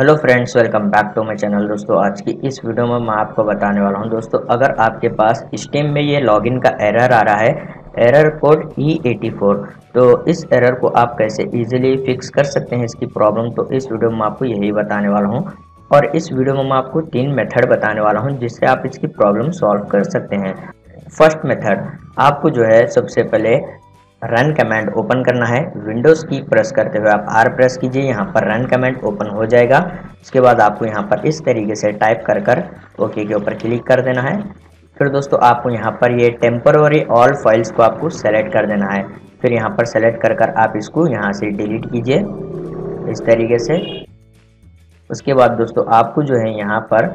Hello friends, welcome back to my channel. दोस्तों, आज की इस वीडियो में मैं आपको बताने वाला हूँ, दोस्तों, अगर आपके पास स्टीम में ये लॉगिन का एरर आ रहा है, एरर कोड E84 तो इस एरर को आप कैसे इजीली फिक्स कर सकते हैं इसकी प्रॉब्लम तो इस वीडियो में आपको यही बताने वाला हूँ और इस वीडियो में मैं आपको तीन मेथड बताने वाला हूँ जिससे आप इसकी प्रॉब्लम सॉल्व कर सकते हैं। फ़र्स्ट मेथड, आपको जो है, सबसे पहले रन कमांड ओपन करना है। विंडोज़ की प्रेस करते हुए आप आर प्रेस कीजिए। यहाँ पर रन कमांड ओपन हो जाएगा। उसके बाद आपको यहाँ पर इस तरीके से टाइप कर कर ओके के ऊपर क्लिक कर देना है। फिर दोस्तों, आपको यहाँ पर ये टेम्पररी ऑल फाइल्स को आपको सेलेक्ट कर देना है। फिर यहाँ पर सेलेक्ट कर कर आप इसको यहाँ से डिलीट कीजिए। इस तरीके से। उसके बाद दोस्तों, आपको जो है यहाँ पर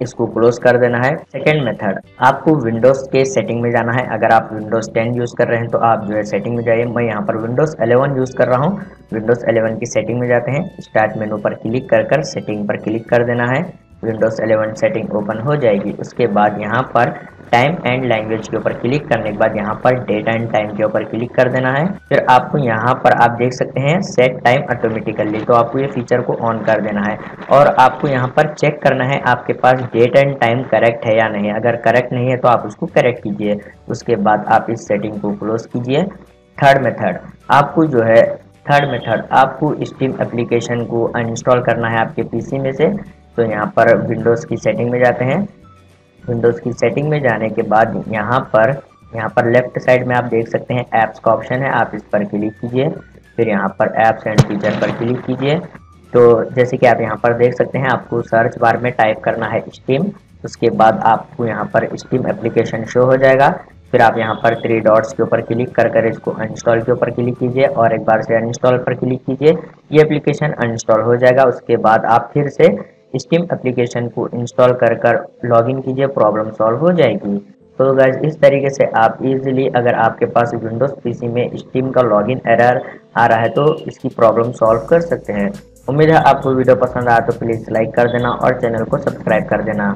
इसको क्लोज कर देना है। सेकेंड मेथड आपको विंडोज़ के सेटिंग में जाना है। अगर आप विंडोज़ 10 यूज़ कर रहे हैं तो आप जो है सेटिंग में जाइए। मैं यहाँ पर विंडोज़ 11 यूज़ कर रहा हूँ। विंडोज़ 11 की सेटिंग में जाते हैं। स्टार्ट मेनू पर क्लिक कर कर सेटिंग पर क्लिक कर देना है। विंडोज़ 11 सेटिंग ओपन हो जाएगी। उसके बाद यहाँ पर टाइम एंड लैंग्वेज के ऊपर क्लिक करने के बाद यहाँ पर डेट एंड टाइम के ऊपर क्लिक कर देना है। फिर आपको यहाँ पर आप देख सकते हैं सेट टाइम ऑटोमेटिकली तो आपको ये फीचर को ऑन कर देना है। और आपको यहाँ पर चेक करना है आपके पास डेट एंड टाइम करेक्ट है या नहीं अगर करेक्ट नहीं है तो आप उसको करेक्ट कीजिए। उसके बाद आप इस सेटिंग को क्लोज कीजिए। थर्ड मेथड आपको जो है थर्ड मेथड आपको स्टीम एप्लीकेशन को अनइंस्टॉल करना है आपके पीसी में से। तो यहाँ पर विंडोज़ की सेटिंग में जाते हैं। विंडोज़ की सेटिंग में जाने के बाद यहाँ पर यहाँ पर लेफ़्ट साइड में आप देख सकते हैं ऐप्स का ऑप्शन है, आप इस पर क्लिक कीजिए, फिर यहाँ पर ऐप्स एंड फीचर पर क्लिक कीजिए। तो जैसे कि आप यहाँ पर देख सकते हैं, आपको सर्च बार में टाइप करना है स्टीम, उसके बाद आपको यहाँ पर स्टीम एप्लीकेशन शो हो जाएगा। फिर आप यहाँ पर थ्री डॉट्स के ऊपर क्लिक कर कर इसको अनइंस्टॉल के ऊपर क्लिक कीजिए और एक बार से अनइंस्टॉल पर क्लिक कीजिए। ये एप्लीकेशन अनइंस्टॉल हो जाएगा, उसके बाद आप फिर से स्टीम एप्लीकेशन को इंस्टॉल कर कर लॉगिन कीजिए प्रॉब्लम सॉल्व हो जाएगी। तो गैस इस तरीके से आप इजीली अगर आपके पास विंडोज़ पीसी में स्टीम का लॉगिन एरर आ रहा है तो इसकी प्रॉब्लम सॉल्व कर सकते हैं। उम्मीद है आपको वीडियो पसंद आया तो प्लीज़ लाइक कर देना और चैनल को सब्सक्राइब कर देना।